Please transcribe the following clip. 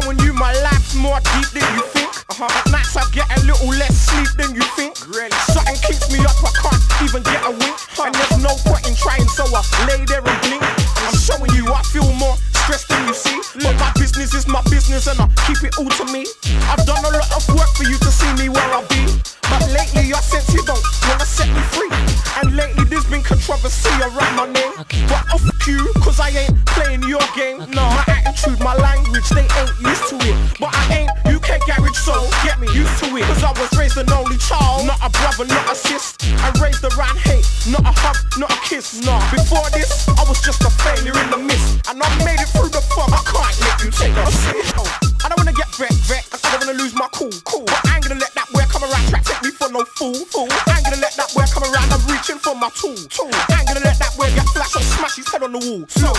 showing you my life's more deep than you think. Uh-huh. At nights I get a little less sleep than you think. Really? Something keeps me up, I can't even get a wink. And there's no point in trying, so I lay there and blink. I'm showing you I feel more stressed than you see. But my business is my business and I keep it all to me. I've done a lot of work for you to see me where I be. But lately I sense you don't wanna set me free. And lately there's been controversy around my name. But off you, cause I ain't playing your game. No, my attitude, my they ain't used to it. But I ain't UK garage, so get me used to it. Cause I was raised an only child, not a brother, not a sis. I raised around hate, not a hug, not a kiss. Nah, before this, I was just a failure in the mist. And I made it through the fog, I can't let you take a sip. Oh, I don't wanna get vexed, vexed. I don't wanna lose my cool, cool. But I ain't gonna let that boy come around, to take me for no fool, fool. I ain't gonna let that boy come around, I'm reaching for my tool, tool. I ain't gonna let that boy get flash or smash his head on the wall. So,